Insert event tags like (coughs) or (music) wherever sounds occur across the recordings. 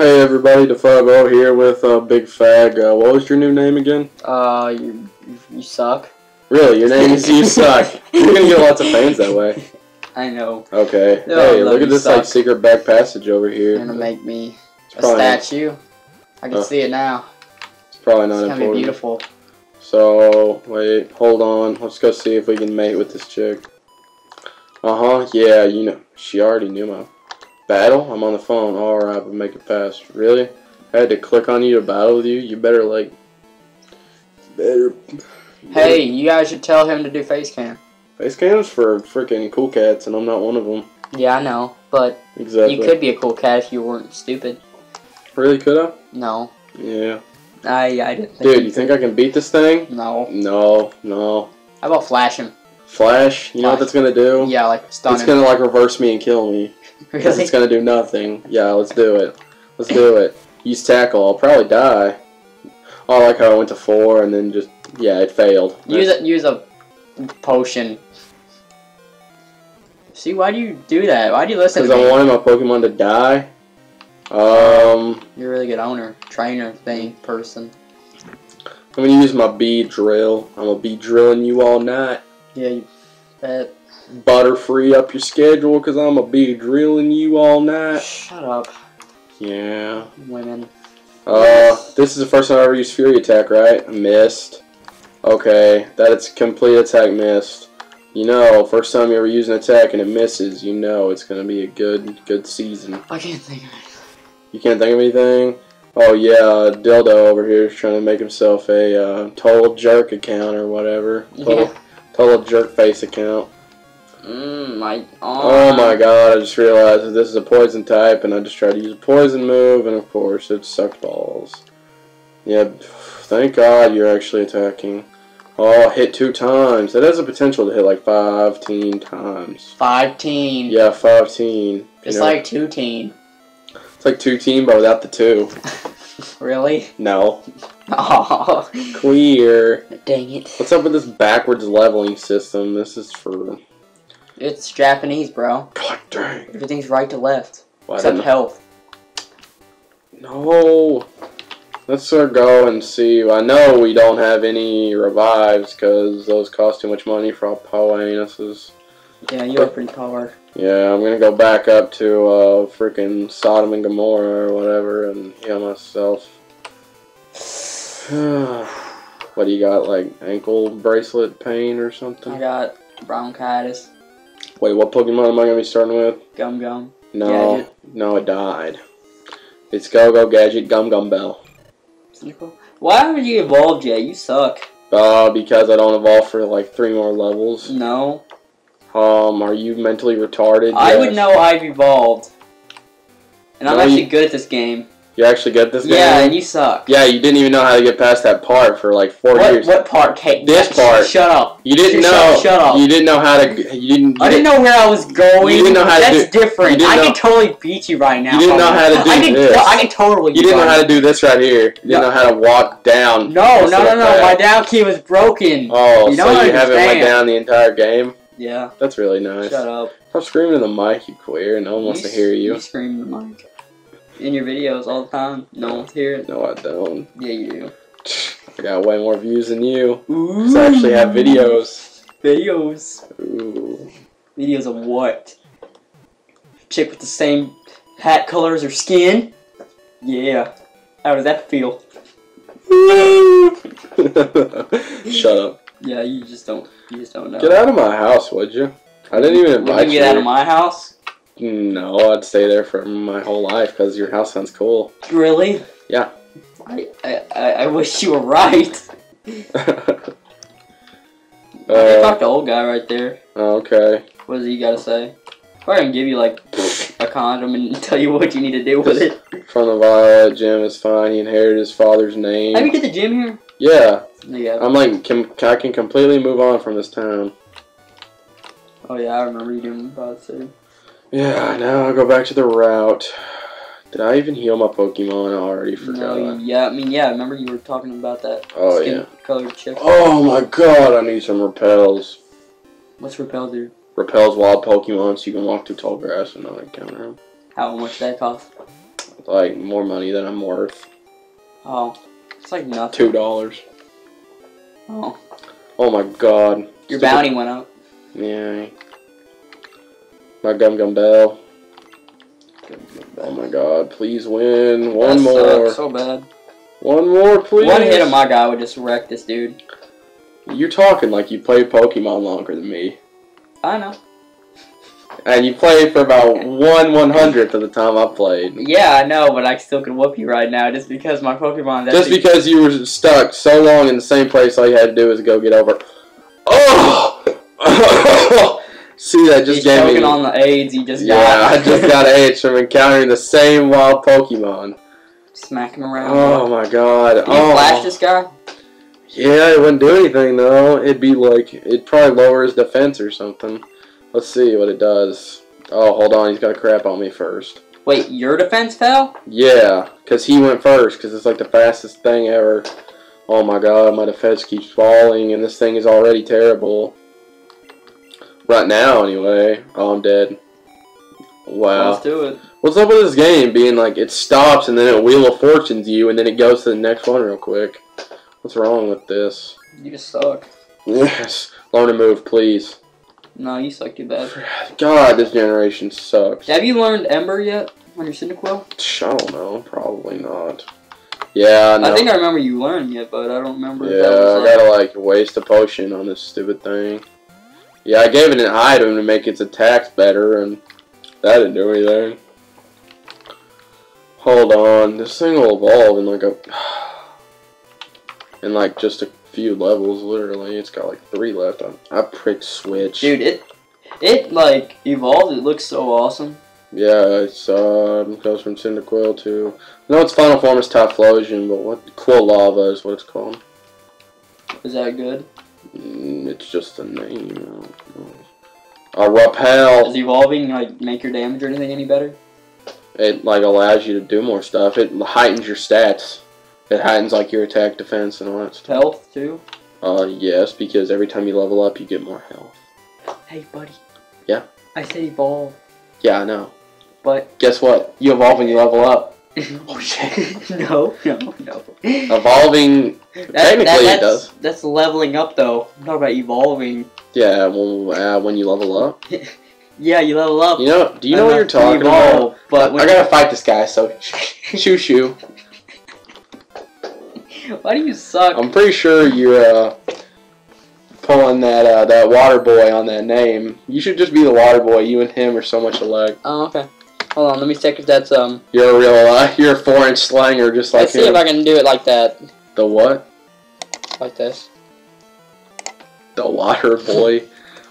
Hey everybody, DeFabo here with uh, Big Fag. Uh, what was your new name again? Uh, you, you, suck. Really, your name is You Suck. (laughs) You're gonna get lots of fans that way. I know. Okay. No, hey, look at this like secret back passage over here. You're gonna make me It's a statue. I can Oh. see it now. it's probably not It's gonna be important. beautiful. So wait, hold on. Let's go see if we can mate with this chick. Uh huh. Yeah, you know, she already knew my battle. I'm on the phone. All right, but make it fast. Really? I had to click on you to battle with you. You better like. Better. Hey, you guys should tell him to do face cam. Face cams for freaking cool cats, and I'm not one of them. Yeah, I know, but Exactly. you could be a cool cat if you weren't stupid. Really could I? No, Yeah. I I didn't. Think Dude, you think I can beat this thing? No. No, no. How about flash him? Flash, you know what that's gonna do? Yeah, like stun It's him. gonna like reverse me and kill me. Because really? it's gonna do nothing. Yeah, let's do it. Let's do it. Use tackle. I'll probably die. Oh, I like how I went to four and then just yeah, it failed. Use a use a potion. See, why do you do that? Why do you listen Because I wanted my Pokemon to die. Um, You're a really good owner, trainer, thing, person. I'm gonna use my Beedrill. I'm gonna be drilling you all night. Yeah, you bet. Butter free up your schedule, cause I'm gonna be drilling you all night. Shut up, Yeah. women. Uh, this is the first time I ever used Fury Attack, right? Missed. Okay, that's it's complete attack missed. You know, first time you ever use an attack and it misses, you know it's gonna be a good, good season. I can't think of it. You can't think of anything? Oh yeah, Dildo over here is trying to make himself a uh, total jerk account or whatever. Total, Yeah. total jerk face account. Mmm, my. Oh my uh, god, I just realized that this is a poison type and I just tried to use a poison move and of course it sucked balls. Yeah, thank god you're actually attacking. Oh, hit two times. That has the potential to hit like 15 times. 15? Yeah, 15. It's You know, like two teen. it's like two team but without the two. (laughs) really? No. (laughs) Oh, Queer. dang it. What's up with this backwards leveling system? This is for... It's Japanese, bro. God dang. Everything's right to left. Why Except health. No. Let's uh, go and see. I know we don't have any revives because those cost too much money for our power anuses. Yeah, you are pretty powered. Yeah, I'm gonna go back up to uh, freaking Sodom and Gomorrah or whatever and heal myself. (sighs) what do you got? Like ankle bracelet pain or something? I got bronchitis, Wait, what Pokemon am I gonna be starting with? gum gum. No, Gadget. no, it died. It's Go Go Gadget Gum Gum Bell. Why haven't you evolved yet? You suck. Uh, because I don't evolve for like three more levels. No. Um, are you mentally retarded? I would know I've evolved. And I'm actually you- good at this game. You actually get this game? Yeah, and you suck. Yeah, you didn't even know how to get past that part for like four What, years. what part, Kate? This part. Shut up. You didn't Shut- know. shut up. You didn't know how to. You didn't. You I didn't know where I was going. You didn't know how to That's do- different. I know- can totally beat you right now. You didn't know how to do I can, this. I can totally. You didn't know how to do this right here. You didn't No. know how to walk down. No, no, no, no. My down key was broken. Oh, You so you haven't went down the entire game? Yeah. That's really nice. Shut up. Stop screaming in the mic, you queer. And no one wants to hear you. You scream in the mic. In your videos all the time. No one's hear it. No, I don't. Yeah, you do. (sighs) I got way more views than you. Ooh. I actually have videos. Videos. Ooh. Videos of what? Chick with the same hat colors or skin? Yeah. How does that feel? (laughs) Shut up. Yeah, you just don't. You just don't know. Get out of my house, would you? I didn't even invite you you. get out of my house? No, I'd stay there for my whole life because your house sounds cool. Really? Yeah. I, I, I wish you were right. (laughs) uh, I talk to old guy right there. okay. What does he got to say? Probably gonna give you like a condom and (laughs) tell you what you need to do with it. From the Violet Gym is fine. He inherited his father's name. Have you get the gym here? Yeah, Yeah. I'm like, can, I can completely move on from this town. Oh yeah, I remember you doing that too. Yeah, now I'll go back to the route. Did I even heal my Pokemon? I already forgot. No, yeah, I mean yeah, I remember you were talking about that Oh, skin yeah. colored chick. Oh my god, I need some repels. What's repel do? Repels wild Pokemon so you can walk through tall grass and not encounter them. How much that cost? Like more money than I'm worth. Oh, it's like nothing. Two dollars. Oh, Oh my god. your Stupid- bounty went up. Yeah. My gum gum bell. Oh my god, please win. One That more. sucks so bad. One more, please. One hit of my guy would just wreck this dude. You're talking like you played Pokemon longer than me. I know. And you played for about one one hundredth of the time I played. Yeah, I know, but I still could whoop you right now just because my Pokemon. Just because you were stuck so long in the same place, all you had to do was go get over. Oh! (coughs) (laughs) See, that just he's gave choking me. on the AIDS he just yeah, got. I just got (laughs) AIDS from encountering the same wild Pokemon. Smack him around. Oh my god. Can you oh. flash this guy? Yeah, it wouldn't do anything though. It'd be like it'd probably lower his defense or something. Let's see what it does. Oh, hold on, he's got to crap on me first. Wait, your defense fell? Yeah, cause he went first, cause it's like the fastest thing ever. Oh my god, my defense keeps falling, and this thing is already terrible. Right now, anyway. Oh, I'm dead. Wow. Let's do it. What's up with this game being like it stops and then it Wheel of Fortunes you and then it goes to the next one real quick? What's wrong with this? You just suck. Yes, learn to move, please. No, you suck too bad. God, this generation sucks. Have you learned Ember yet on your Cyndaquil? I don't know, probably not. Yeah, no. I think I remember you learned it, but I don't remember. if yeah, that I was, gotta like waste a potion on this stupid thing. Yeah, I gave it an item to make its attacks better, and that didn't do anything. Hold on, this thing will evolve in like a (sighs) in like just a few levels. Literally, it's got like three left. I, I pricked switch. Dude, it it like evolved. It looks so awesome. Yeah, it's uh goes from Cyndaquil to no, its final form is Typhlosion, but what Quilava is what it's called. Is that good? Mm, It's just a name. I don't know. A Repel. Does evolving like make your damage or anything any better? It like allows you to do more stuff. It heightens your stats. It heightens like your attack, defense, and all that stuff. Health too. Uh, yes, because every time you level up, you get more health. Hey, buddy. Yeah? I said evolve, Yeah, I know. but Guess what? You evolve when you level up. Oh shit. (laughs) no, no, no. Evolving. That- Technically, that- it that's, does. That's leveling up, though. I'm talking about evolving. Yeah, well, uh, when you level up. (laughs) Yeah, you level up. You know? Do you know what you're enough to talking about? But I when gotta fight this guy. So, (laughs) shoo shoo. why do you suck? I'm pretty sure you're uh, pulling that uh, that water boy on that name. You should just be the water boy. You and him are so much alike. oh, okay. Hold on, let me check if that's um. You're a real, uh, you're a four inch slanger, just like Let's see if I can do it like that, The what? like this. The water boy.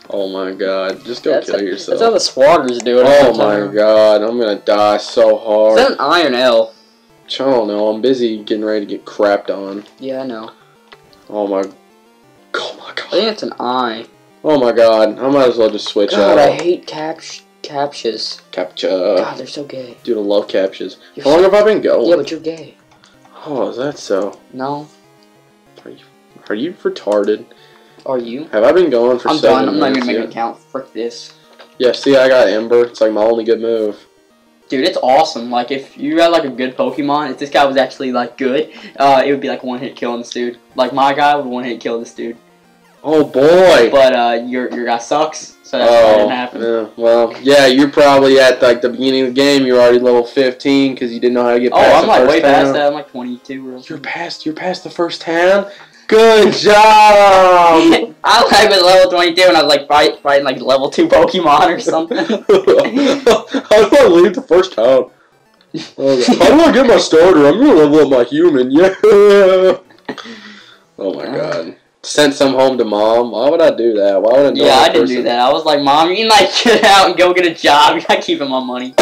oh my god! Just go That's, kill yourself that's how the Swaggers do it. Oh my god! I'm gonna die so Is hard. that an Iron L? I don't know. I'm busy getting ready to get crapped on. Yeah, I know. Oh my. Oh my god. I think it's an I. Oh my god. I might as well just switch God, out. I hate cap captures. Captcha. God, they're so gay. Dude, I love captures. You're How long have I been going? Yeah, but you're gay. Oh, is that so? No, Are you are you retarded? are you? Have I been going for I'm seven done. I'm not minutes gonna an account. Frick this. Yeah, see, I got Ember. It's like my only good move. Dude, it's awesome. Like, if you had, like, a good Pokemon, if this guy was actually, like, good, uh, it would be, like, one-hit killing this dude. Like, my guy would one-hit kill this dude. Oh boy. But, uh, your, your guy sucks, so that's why it Oh, didn't happen. yeah. Well, yeah, you're probably at like the beginning of the game. You're already level 15 because you didn't know how to get Oh, past I'm, the like, first way town. past that. I'm, like, 22 or You're past. You're past the first town. Good (laughs) job. (laughs) I was level 22 and I was like fight, fighting like level 2 Pokemon or something. (laughs) how do I leave the first town? Okay. How do I get my starter? I'm gonna level up my human. Yeah. Oh my god. Sent some home to mom. Why would I do that? Why would I? yeah, I didn't do that. I was like, Mom, you can like (laughs) get out and go get a job. Not keeping my money. (laughs)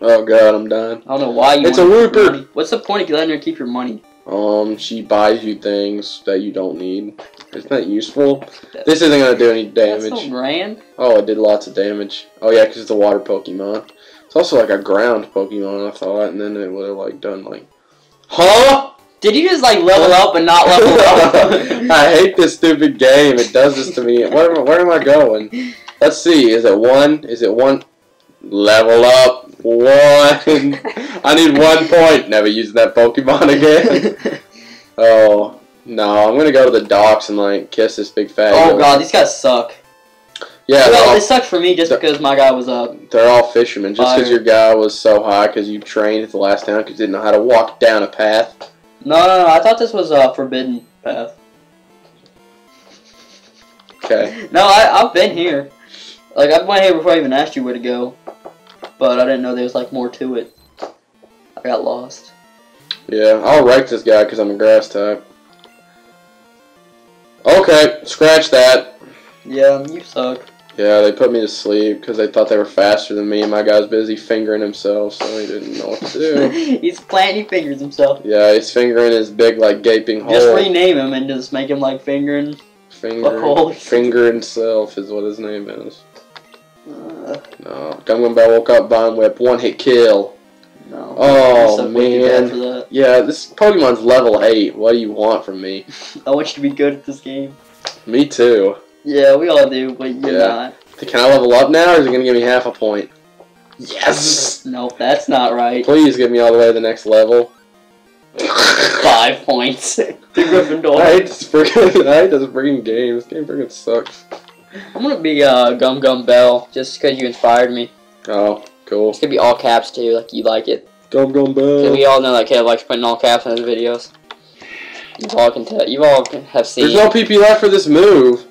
oh god, I'm done. I don't know why you It's a to keep your Rupert. money. What's the point of letting her keep your money? Um, she buys you things that you don't need. Isn't that useful? This isn't gonna do any That's damage. so grand. Oh, it did lots of damage. Oh yeah, because it's a water Pokemon. It's also like a ground Pokemon, I thought, and then it would have like done like, huh? Did you just like level up and not level up? (laughs) I hate this stupid game. It does this to me. Where am I, where am I going? Let's see. Is it one? Is it one? Level up. One. (laughs) I need one point. Never using that Pokemon again. (laughs) Oh no, I'm gonna go to the docks and like kiss this big fat. oh god, these guys suck. Yeah, well, all, it sucks for me just because my guy was up. they're all fishermen. Just because your guy was so high because you trained at the last town because you didn't know how to walk down a path. No, no, no. I thought this was a forbidden path. Okay. No, I, I've been here. Like I went here before I even asked you where to go, but I didn't know there was like more to it. I got lost. Yeah, I'll wreck this guy because I'm a grass type. Okay, scratch that. Yeah, you suck. Yeah, they put me to sleep because they thought they were faster than me, and my guy's busy fingering himself, so he didn't know what to do. (laughs) He's planting fingers himself. yeah, he's fingering his big, like, gaping hole. Just rename him and just make him like fingering. Finger, hole. finger himself is what his name is. Uh, No, Gum Gum Bell woke up, Vine Whip, one hit kill. no. Oh, You suck way too bad man. For that. Yeah, this Pokemon's level 8. What do you want from me? (laughs) I want you to be good at this game. Me too. Yeah, we all do, but you're Yeah. not. Can I level up now, or is it going to give me half a point? Yes! Nope, that's not right. Please get me all the way to the next level. Five points (laughs) to Gryffindor. I hate this freaking, I hate this freaking game. This game freaking sucks. I'm gonna be uh, Gum Gum Bell just because you inspired me. Oh, cool. It's gonna be all caps too, like you like it. Gum Gum Bell. we all know that Caleb likes putting all caps in his videos. You all can tell. You all have seen. There's no PP left for this move.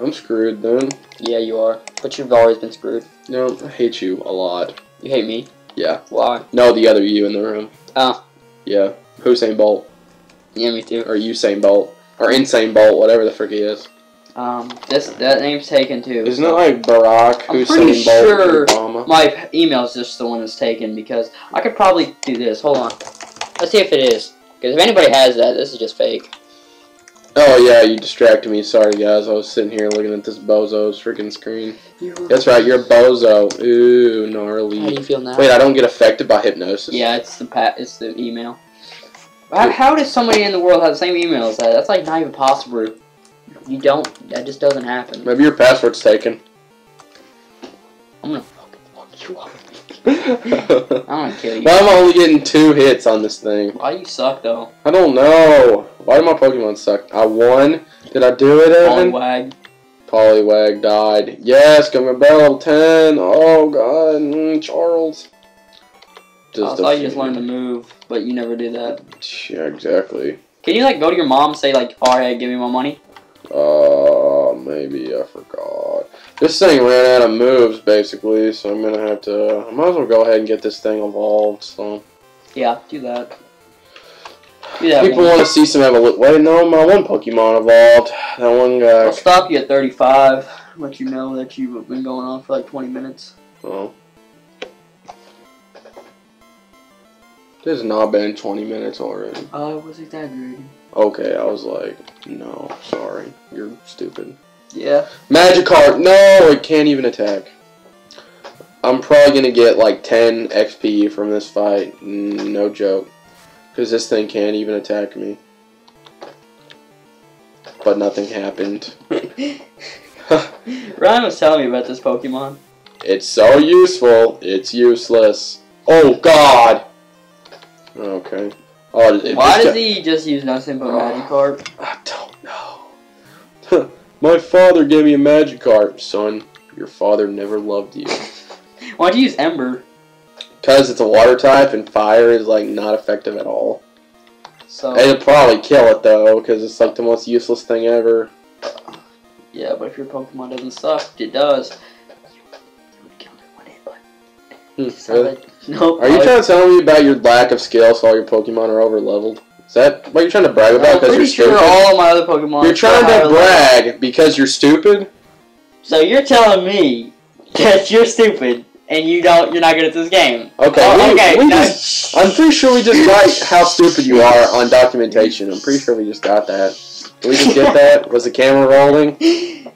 I'm screwed then. Yeah, you are. But you've always been screwed. No, I hate you a lot. You hate me. Yeah. Why? No, the other you in the room. Oh. Yeah. Hussein Bolt. Yeah, me too. Or Usain Bolt. Or Insane Bolt, whatever the frick he is. Um, this that name's taken too. Isn't it like Barack I'm Hussein pretty Bolt sure- Obama? My email's just the one that's taken because I could probably do this. Hold on. Let's see if it is. Because if anybody has that, this is just fake. Oh yeah, you distracted me. Sorry guys, I was sitting here looking at this bozo's freaking screen. That's right, you're a bozo. Ooh, gnarly. How do you feel now? Wait, I don't get affected by hypnosis. Yeah, it's the pa- it's the email. How, how does somebody in the world have the same email as that? That's like not even possible. You don't. That just doesn't happen. Maybe your password's taken. I'm gonna fucking fuck you up. Why I'm gonna kill you. am I only getting two hits on this thing? Why you suck though? I don't know. Why do my Pokemon suck? I won. Did I do it, Evan? Polywag. Poliwag died. Yes, coming back level 10. Oh, God. Mm, Charles. I thought you just learned to move, but you never do that. Yeah, exactly. Can you like go to your mom and say like, "All right, give me my money"? Uh, maybe I forgot. This thing ran out of moves, basically, so I'm gonna have to... I might as well go ahead and get this thing evolved, so... Yeah, do that. Do that. People want to see some evolution. Wait, no, my one Pokemon evolved. That one guy... I'll stop you at 35. Let you know that you've been going on for like 20 minutes. Oh. This has not been 20 minutes already. I was exaggerating. Okay, I was like, no, sorry. You're stupid. Yeah. Magikarp! No, it can't even attack. I'm probably gonna get like 10 XP from this fight. Mm, No joke. Because this thing can't even attack me. But nothing happened. (laughs) Ryan was telling me about this Pokemon. It's so useful, it's useless. Oh god! Okay. Oh, Why does he just use nothing but Magikarp? (sighs) I don't. My father gave me a Magikarp, son. Your father never loved you. (laughs) Why'd you use Ember? Because it's a water type and fire is like not effective at all. So It'll probably kill it though, because it's like the most useless thing ever. yeah, but if your Pokemon doesn't suck, it does. You would kill it, wouldn't? But Hmm, really? (laughs) no. Are you trying to tell me about your lack of skill so all your Pokemon are over leveled? Is that what you're trying to brag about? Because you're sure stupid. all my other Pokemon. you're trying to level. brag because you're stupid. So you're telling me that you're stupid and you don't, you're not good at this game. Okay, Oh, we- okay. we just- I'm pretty sure we just got how stupid you are on documentation. I'm pretty sure we just got that. Did we just get that? Was the camera rolling?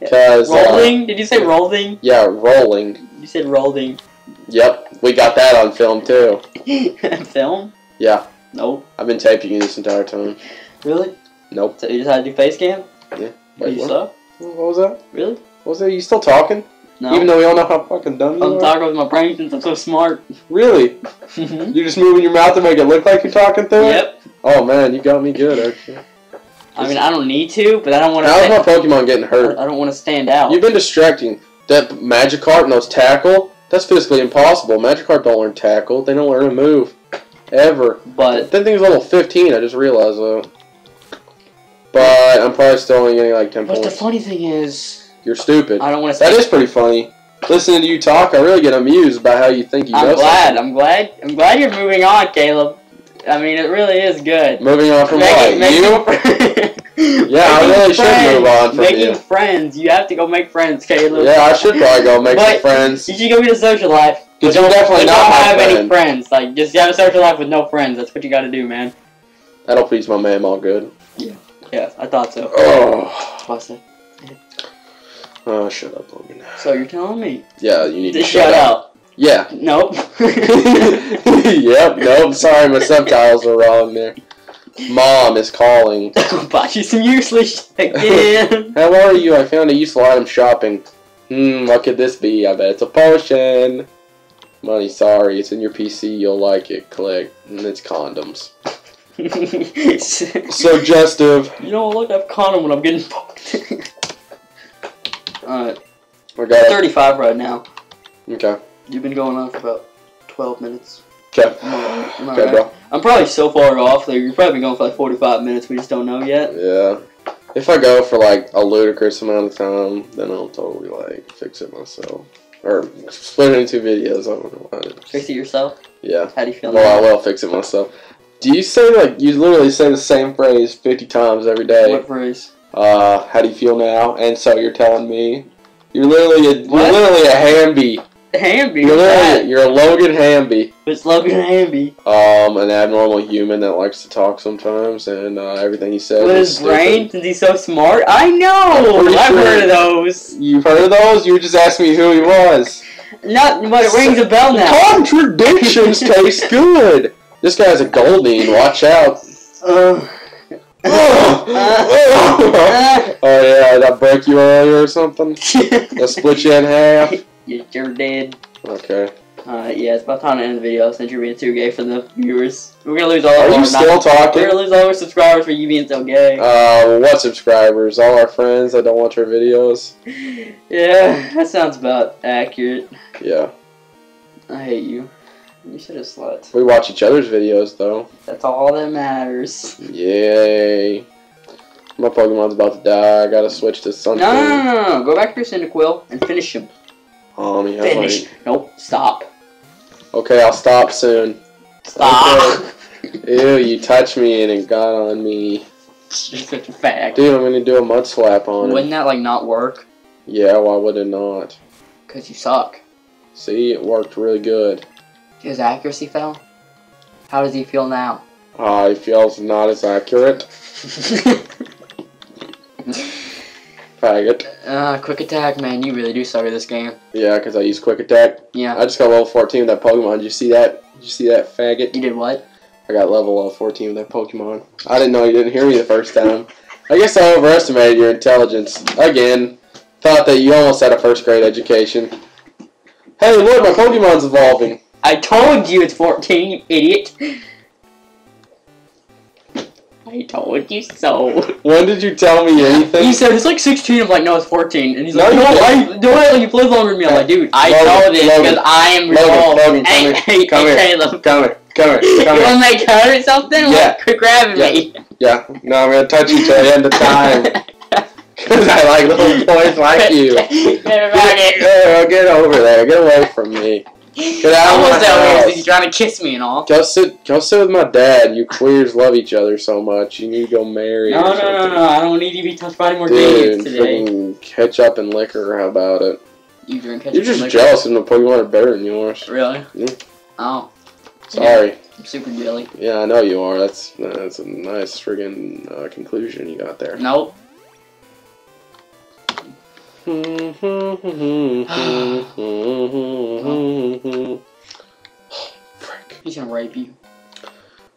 Because uh, rolling? Did you say rolling? yeah, rolling. You said rolling. Yep, we got that on film too. (laughs) Film? Yeah, Nope. I've been taping you this entire time. Really? Nope. So you just had to do face cam? Yeah. Wait, you what? What was that? Really? What was that? You still talking? No. Even though we all know how fucking dumb you are? I'm talking with my brain since I'm so smart. Really? Mm-hmm. You're just moving your mouth to make it look like you're talking through it? Yep. Oh man, you got me good, actually. I mean, I don't need to, but I don't want to. How's my. Pokemon getting hurt? I don't want to stand out. You've been distracting. That Magikarp and those tackle, that's physically impossible. Magikarp don't learn tackle. They don't learn a move. Ever. But That thing's level 15, I just realized that. But I'm probably still only getting like 10 but the funny thing is, You're stupid. I don't want to. Say that is pretty funny. Listening to you talk, I really get amused by how you think you know I'm glad. something. I'm glad. I'm glad you're moving on, Caleb. I mean, it really is good. Moving on from Making- what? You? (laughs) Yeah, I making really should move on from making you. friends. You have to go make friends, Caleb. Yeah, I should probably go make some But- friends. You should go get a social life. Because you're don't- definitely not don't have any friends. Like, just have a your life with no friends. That's what you got to do, man. That'll please my man all good. Yeah, I thought so. Oh, that? oh shut up, Logan. So you're telling me Yeah, you need to to shut, shut up. up? Yeah. Nope. (laughs) (laughs) yep, nope, sorry, my subtitles are wrong there. Mom is calling. Bought you some useless shit again. (laughs) How are you? I found a useful item shopping. Hmm, what could this be? I bet it's a potion. Money, sorry, it's in your PC, you'll like it. Click. And it's condoms. (laughs) Suggestive. you know, look up condom when I'm getting fucked. (laughs) Alright, got it. 35 right now. Okay. You've been going on for about 12 minutes. Okay. I- am Okay, right? bro. I'm probably so far off that you're probably going for like 45 minutes. We just don't know yet. Yeah. If I go for like a ludicrous amount of time, then I'll totally like fix it myself. Or split it into videos. I don't know to. Fix it yourself. Yeah. How do you feel Well, I will fix it myself. Do you say like you literally say the same phrase fifty times every day? What phrase? Uh, how do you feel now? And so you're telling me you're literally a, you're literally a Hamby. Hamby. You're what's you're a Logan Hamby. It's Logan Hamby. Um, an abnormal human that likes to talk sometimes, and uh, everything he says. With is his brain, since he's so smart. I know. I've sure. heard of those. You've heard of those? You just asking me who he was. Not, but it rings a bell now. Contradictions (laughs) taste good. This guy's a Goldeen. Watch out. Uh, (laughs) (laughs) oh yeah, that broke you earlier or something. That split you in half. You sure did. Okay. Alright, yeah, it's about time to end the video since you're being too gay for the viewers. We're gonna lose all Are of you our still We're gonna lose all our subscribers for you being so gay. Uh, what subscribers? All our friends that don't watch our videos. (laughs) yeah, that sounds about accurate. Yeah, I hate you. You should have slut. we watch each other's videos though. That's all that matters. Yay! My Pokemon's about to die. I gotta switch to something. no, no, no, no. Go back to your Cyndaquil and finish him. Um, yeah, Finish. like- Nope, stop. Okay, I'll stop soon. Stop. Ew, you touched me and it got on me. (laughs) You're such a fag. Dude, I'm gonna do a mud slap on him. Wouldn't that like not work? Yeah, why would it not? Cause you suck. See, it worked really good. His accuracy fell. How does he feel now? Uh, it feels not as accurate. (laughs) Faggot. Uh, quick attack, man. You really do suck at this game. Yeah, because I use quick attack. Yeah. I just got level 14 with that Pokemon. Did you see that? Did you see that faggot? You did what? I got level uh, 14 with that Pokemon. I didn't know you didn't hear me the first time. I guess I overestimated your intelligence. Again, thought that you almost had a first grade education. Hey, look, my Pokemon's evolving. I told you it's 14, you idiot. (laughs) I told you so. When did you tell me anything? He said it's like 16. I'm like, no, it's 14. And he's like, you no, didn't. I don't act you played longer than me. I'm like, dude, I Logan, know this because I am Logan. Logan, come hey, here, hey, come hey, here. Come here, come here, (laughs) You come want here. to make her or something? Yeah. Quit grabbing Yeah. me. Yeah, no, I'm gonna touch you till the end of time. (laughs) Because I like little boys like (laughs) you. Back oh, get over there. Get away from me. Get out Almost my over here. house. so He's trying to kiss me and all. Go sit, go sit with my dad. You queers love each other so much. You need to go marry. No, no, no, something. no. I don't need to be touched by any more Dude, games today. ketchup and liquor. How about it? You drink ketchup You're just and jealous of the Pokemon are better than yours. Really? Yeah. Oh, Sorry. I'm super jelly. Yeah, I know you are. That's that's a nice friggin' uh, conclusion you got there. Nope. Frick. He's gonna rape you.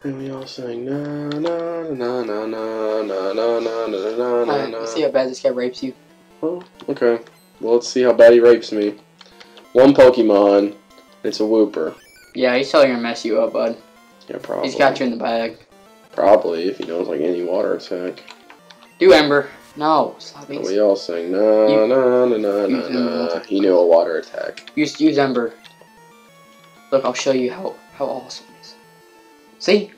And we all sing na na na na na na na na na na na Alright, na. let's see how bad this guy rapes you. Oh, okay. Well, let's see how bad he rapes me. One Pokemon. It's a Wooper. Yeah, he's totally gonna mess you up, bud. Yeah, probably. He's got you in the bag. Probably, if he knows like any water attack. Do Ember. No, stop being. we all sing na You- na na na na na. He knew a water attack. Use use Ember. Look, I'll show you how how awesome it is. See,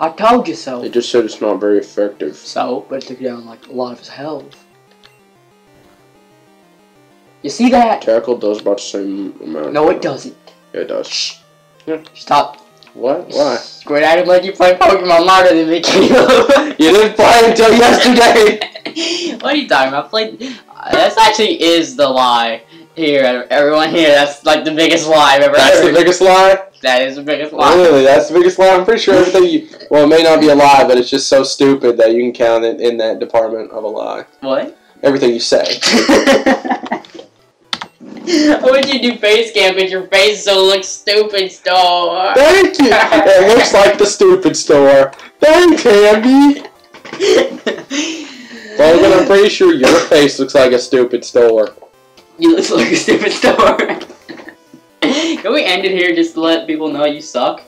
I told you so. It just said it's not very effective. So, but it took down like a lot of his health. You see that? Tackle does about the same amount. No, it doesn't. Yeah, it does. Shh. Yeah. Stop. What? Why? Quit acting like you play Pokemon harder than me, Caleb. You didn't play until yesterday. (laughs) what are you talking about? I played. Uh, That's actually is the lie. Here, everyone here, that's like the biggest lie I've ever That's the biggest lie. that is the biggest lie. Really, that's the biggest lie. I'm pretty sure everything you. Well, it may not be a lie, but it's just so stupid that you can count it in that department of a lie. What? Everything you say. (laughs) (laughs) What'd you do face cam? Cause your face so looks stupid, store. Thank you. It looks like the stupid store. Thanks, Andy. Logan, I'm (laughs) pretty sure your face looks like a stupid store. You look like a stupid store. (laughs) Can we end it here just to let people know you suck?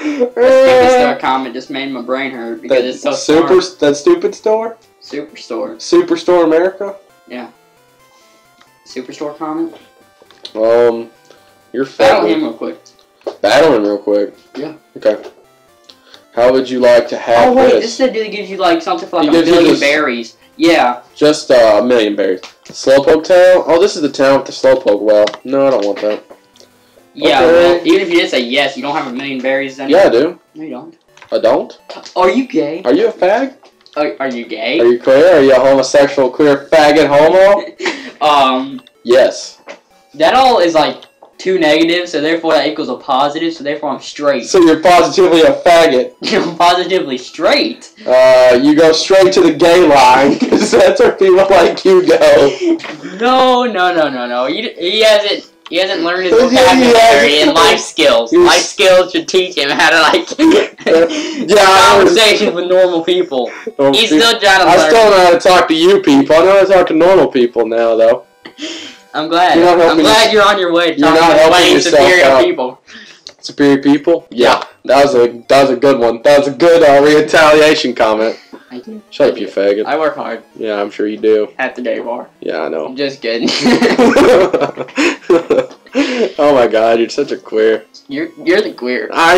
Store comment just made my brain hurt because that it's so super, smart. that stupid store, Superstore. Superstore America. Superstore comment? Um, your Battle him real quick. Battle him real quick. Yeah. Okay. How would you like to have Oh wait, this? this is the dude that gives you like something for like He a million berries. Yeah. Just uh, a million berries. Slowpoke tail. Oh, this is the town with the slowpoke. Well, no, I don't want that. Yeah, Okay. well, even if you did say yes, you don't have a million berries then. Yeah, I do. No, you don't. I don't. Are you gay? Are you a fag? Are, are you gay? Are you queer? Are you a homosexual, queer, faggot, homo? (laughs) um, Yes. that all is like two negatives, so therefore that equals a positive, so therefore I'm straight. So you're positively a faggot. (laughs) I'm positively straight. Uh, you go straight to the gay line, (laughs) because that's where people like you go. (laughs) No, no, no, no, no. He, he hasn't. He hasn't learned his vocabulary and life skills. Life skills should teach him how to like (laughs) Yeah, (laughs) conversations with normal people. Oh, He's people- still trying to I learn. still know how to talk to you people. I know how to talk to normal people now, though. I'm glad. You're not I'm glad us- you're on your way to You're talking not to yourself superior out. people. Superior people? Yeah. That was a that was a good one. That was a good uh, retaliation comment. Thank you. Shut up, you faggot. I work hard Yeah, I'm sure you do. at the day bar. Yeah, I know. I'm just kidding. (laughs) (laughs) oh my god, you're such a queer. you're you're the queer. I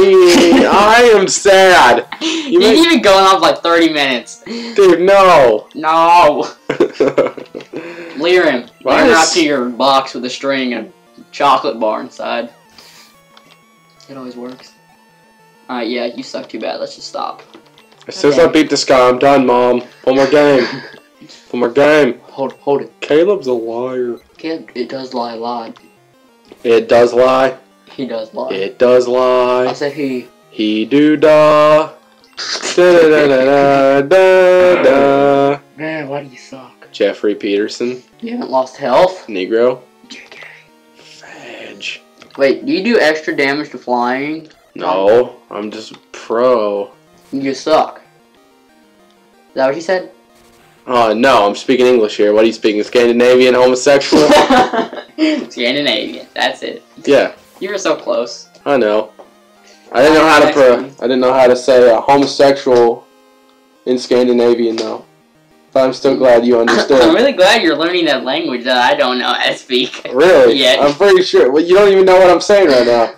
I am sad. You make- You've been going on for like 30 minutes. Dude, no. No. (laughs) Leer him. Why him is- to your box with a string and a chocolate bar inside. It always works. Alright, yeah, you suck too bad. Let's just stop. As soon as I beat this guy, I'm done, Mom. One more game. (laughs) One more game. Hold hold it. Caleb's a liar. Kid, it does lie a lot. It does lie. He does lie. It does lie. I said he. He do da. Da da da da da da. Man, why do you suck? Jeffrey Peterson, You haven't lost health? Negro. JK. Fudge. Wait, do you do extra damage to flying? No, I'm just pro. You suck. Is that what you said? Oh no, I'm speaking English here. What are you speaking? Scandinavian homosexual? (laughs) Scandinavian. That's it. yeah, You were so close. I know. I didn't know how to pro. I didn't know how to say uh, homosexual in Scandinavian though. But I'm still glad you understood. (laughs) I'm really glad you're learning that language that I don't know how to speak. (laughs) really? Yeah. I'm pretty sure. Well, you don't even know what I'm saying right now.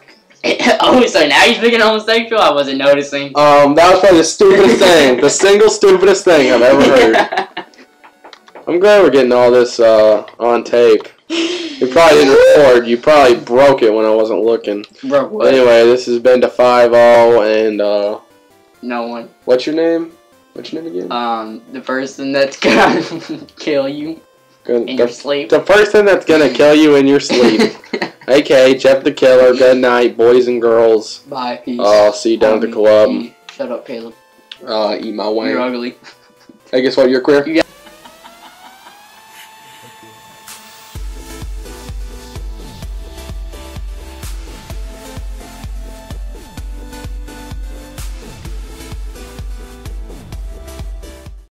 oh, so now you're speaking homosexual? I wasn't noticing. Um, that was probably the stupidest thing, the single stupidest thing I've ever heard. I'm glad we're getting all this uh, on tape. You probably didn't record. You probably broke it when I wasn't looking. Bro, But what? anyway, this has been to five zero, and uh, No one. what's your name? What's your name again? Um, the person that's gonna (laughs) kill you Good- in your sleep. the person that's gonna kill you in your sleep. (laughs) okay, Jeff the Killer. Good night, boys and girls. Bye, peace. Uh, see you down at the club. Shut up, Caleb. Uh, eat my You're ugly. Hey, guess what? You're queer. You